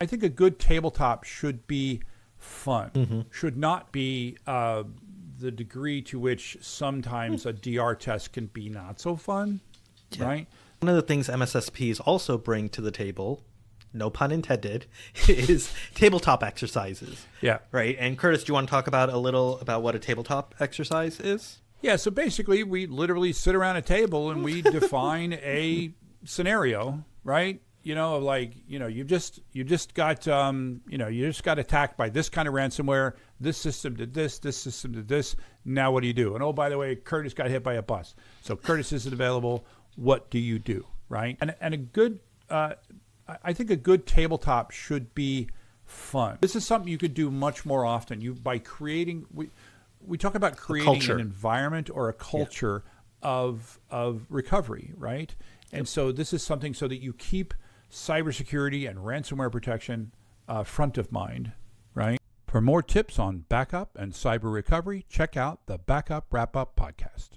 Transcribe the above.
I think a good tabletop should be fun, should not be uh, the degree to which sometimes a DR test can be not so fun, right? One of the things MSSPs also bring to the table, no pun intended, is tabletop exercises. Yeah. Right. And Curtis, do you want to talk about a little about what a tabletop exercise is? Yeah, so basically, we literally sit around a table and we define a scenario, right? You know, like you know, you just you just got um, you know, you just got attacked by this kind of ransomware. This system did this. This system did this. Now what do you do? And oh, by the way, Curtis got hit by a bus. So Curtis isn't available. What do you do? Right? And and a good, uh, I- I think a good tabletop should be fun. This is something you could do much more often. You by creating we we talk about creating an environment or a culture of of recovery, right? And so this is something so that you keep cybersecurity and ransomware protection uh, front of mind, right? For more tips on backup and cyber recovery, check out the Backup Wrap Up podcast.